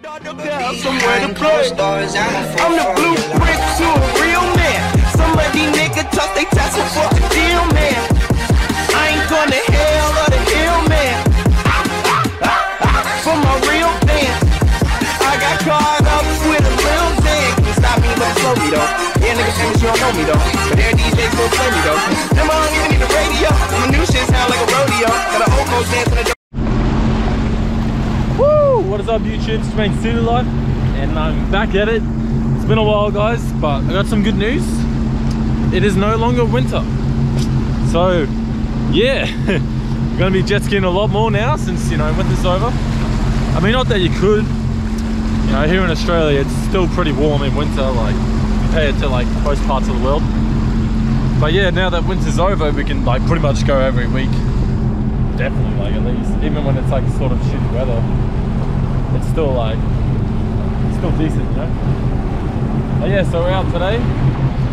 Down somewhere to play. I'm the blueprint to a real man. Some of these niggas toss they tassel for a deal, man. I ain't to hell or the hill, man. For my real fans. I got caught up with a real man. Can't stop me, but slow me though. Yeah, niggas famous, you don't know me though. But their DJs still play me though. Them I don't even need the radio. My new shit sound like a rodeo. Got an old folks dancing a up YouTube? It's Jermaine SeaDoolife and I'm back at it. It's been a while guys, but I got some good news. It is no longer winter. So yeah, we're gonna be jet skiing a lot more now since you know winter's over. I mean not that you could. You know, here in Australia it's still pretty warm in winter, like compared to like most parts of the world. But yeah, now that winter's over, we can like pretty much go every week. Definitely, like at least, even when it's like sort of shitty weather, it's still like, it's still decent, you know? But yeah, so we're out today.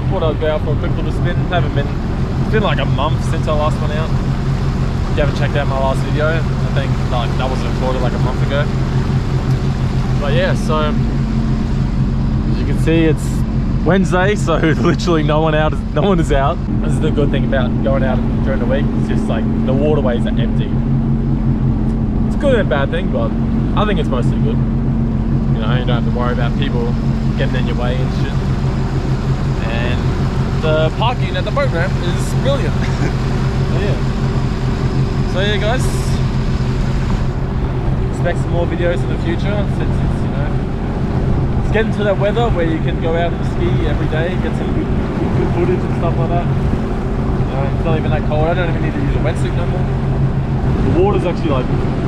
Thought I'd go out for a quick little spin. Haven't been, it's been like a month since I last went out. If you haven't checked out my last video, I think like that was recorded like a month ago. But yeah, so as you can see, it's Wednesday, so literally no one out, no one is out. This is the good thing about going out during the week. It's just like the waterways are empty. It's good and bad thing, but I think it's mostly good. You know, you don't have to worry about people getting in your way and shit. And the parking at the boat ramp is brilliant. so oh, yeah. So yeah, guys. Expect some more videos in the future since it's you know it's getting to that weather where you can go out and ski every day, get some good, good, good footage and stuff like that. You know, it's not even that cold. I don't even need to use a wetsuit no more. The water's actually like,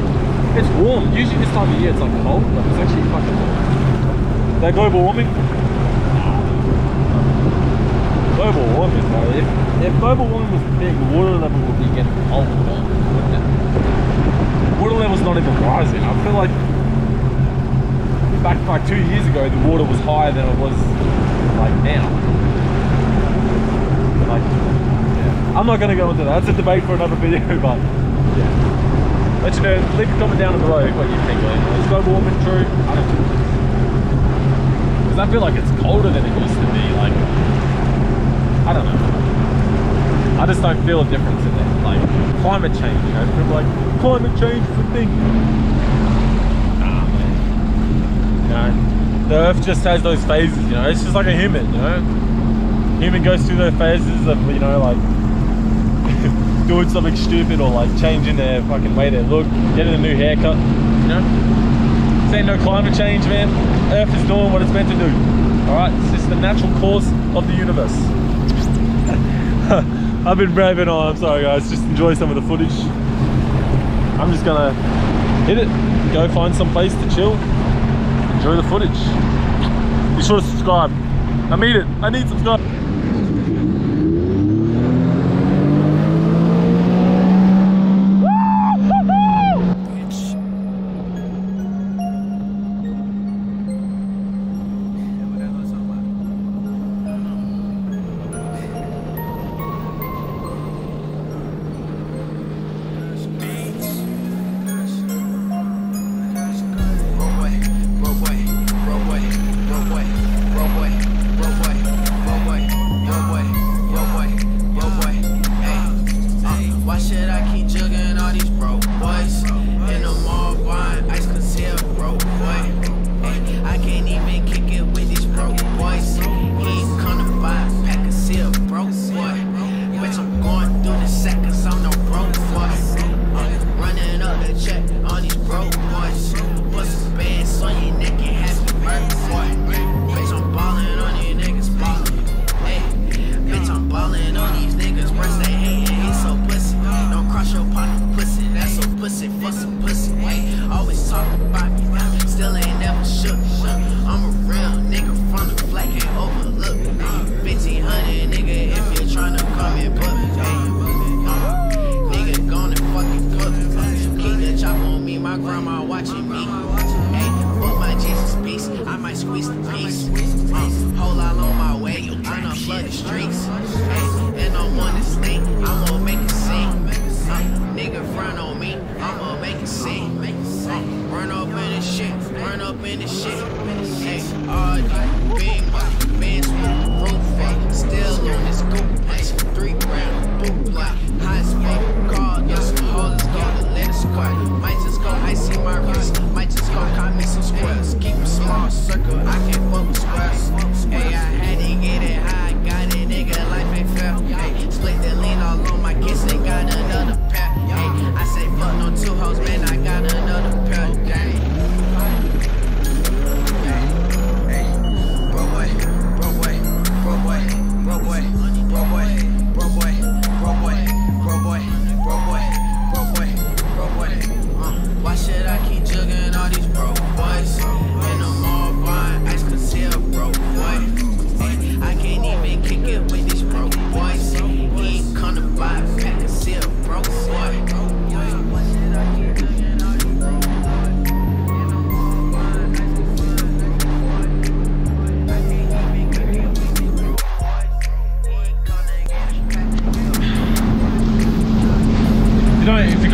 it's warm. Usually this time of year it's like cold, but it's actually fucking warm. Is that global warming? Global warming, bro. If, if global warming was big, water level would be getting cold, wouldn't? Water level's not even rising. I feel like back like two years ago, the water was higher than it was like now. Like, yeah. I'm not gonna go into that. That's a debate for another video, but yeah. Let you know. Leave a comment down below what you think. Like, is global warming true? I don't know. Because I feel like it's colder than it used to be. Like, I don't know. I just don't feel a difference in it. Like climate change, you know. People like climate change is a thing. Nah, man. You know, the Earth just has those phases. You know, it's just like a human. You know, human goes through those phases of you know like doing something stupid or like changing their fucking way they look, getting a new haircut. You know, this ain't no climate change, man. Earth is doing what it's meant to do. All right, it's just the natural course of the universe. I've been raving on. I'm sorry, guys. Just enjoy some of the footage. I'm just gonna hit it, go find some place to chill, enjoy the footage. Be sure to subscribe. I need it. I need subscribe. better check on these broke boys. Put some bands on your neck and have you hurt. for it. peace. Uh, whole lot on my way, I'm unplug the streets. Hey, and I'm on.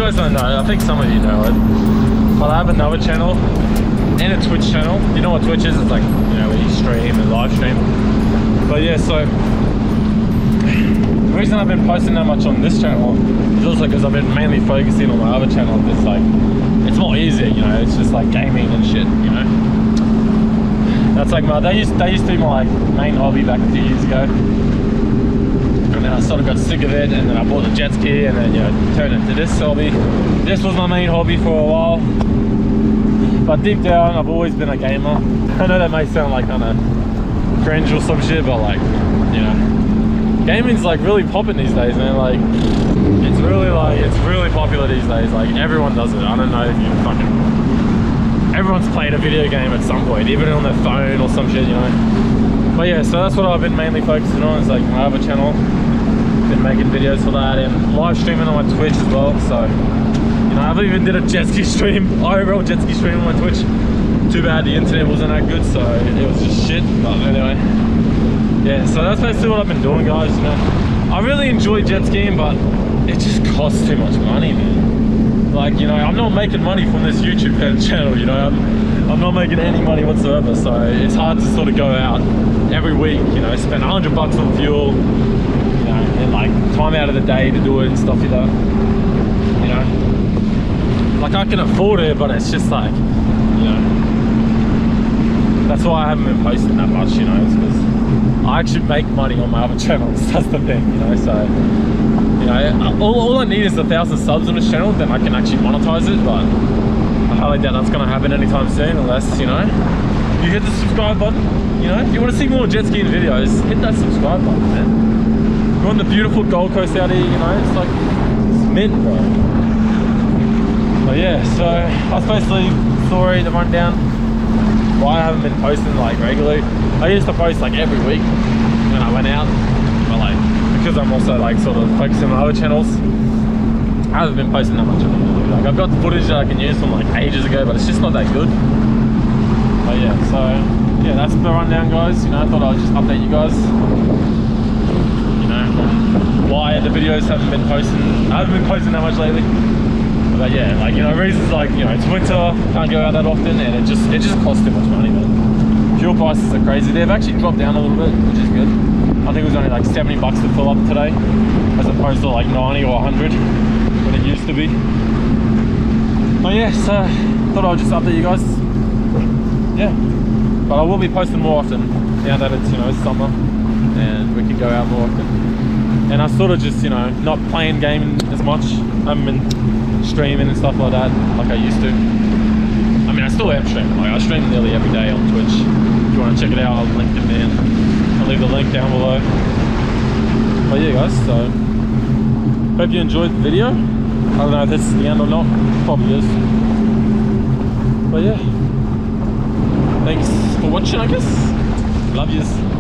Guys don't know, I think some of you know it, but I have another channel and a Twitch channel. You know what Twitch is? It's like, you know, where you stream and live stream. But yeah, so the reason I've been posting that much on this channel is also because I've been mainly focusing on my other channel. It's like, it's more easy, you know, it's just like gaming and shit, you know. That's like my, that used, that used to be my like, main hobby back a few years ago. Then I sort of got sick of it, and then I bought a jet ski, and then you know turned into this hobby. This was my main hobby for a while, but deep down, I've always been a gamer. I know that may sound like kind of cringe or some shit, but like, you know, gaming's like really popping these days, man. Like, it's really like it's really popular these days. Like everyone does it. I don't know if you fucking everyone's played a video game at some point, even on their phone or some shit, you know. But yeah, so that's what I've been mainly focusing on. Is like my other channel. Been making videos for that and live streaming on my Twitch as well. So, you know, I've even did a jet ski stream, IRL jet ski stream on my Twitch. Too bad the internet wasn't that good, so it was just shit. But anyway, yeah. So that's basically what I've been doing, guys. You know, I really enjoy jet skiing, but it just costs too much money, man like you know i'm not making money from this youtube channel you know I'm, I'm not making any money whatsoever so it's hard to sort of go out every week you know spend 100 bucks on fuel and like time out of the day to do it and stuff like that you know? Like i can afford it but it's just like you know. That's why i haven't been posting that much you know it's because i actually make money on my other channels that's the thing you know so you know, all, all I need is a thousand subs on this channel, then I can actually monetize it, but I highly doubt that's gonna happen anytime soon, unless, you know, you hit the subscribe button, you know, if you wanna see more jet skiing videos, hit that subscribe button, man. We're on the beautiful Gold Coast out here, you know, it's like, it's mint, bro. But yeah, so that's basically the story, the rundown, why I haven't been posting like regularly. I used to post like every week when I went out, but like, because I'm also like sort of focusing on other channels, I haven't been posting that much it. Like I've got footage that I can use from like ages ago, but it's just not that good. But yeah, so yeah, that's the rundown, guys. You know, I thought I'd just update you guys. Why the videos haven't been posting. I haven't been posting that much lately. But yeah, like you know, reasons like you know, it's winter, can't go out that often, and it just it just costs too much money, man. Fuel prices are crazy. They've actually dropped down a little bit, which is good. I think it was only like 70 bucks to fill up today, as opposed to like 90 or 100 when it used to be. But yeah, so thought I'd just update you guys. Yeah, but I will be posting more often now that it's you know summer and we can go out more often. And I sort of just you know not playing gaming as much. Um, I haven't been streaming and stuff like that like I used to. I mean, I still am streaming. Like I stream nearly every day on Twitch. If you want to check it out, I'll link it down. I'll leave the link down below. But yeah, guys. So hope you enjoyed the video. I don't know if this is the end or not. Probably is. But yeah. Thanks for watching, I guess. Love yous.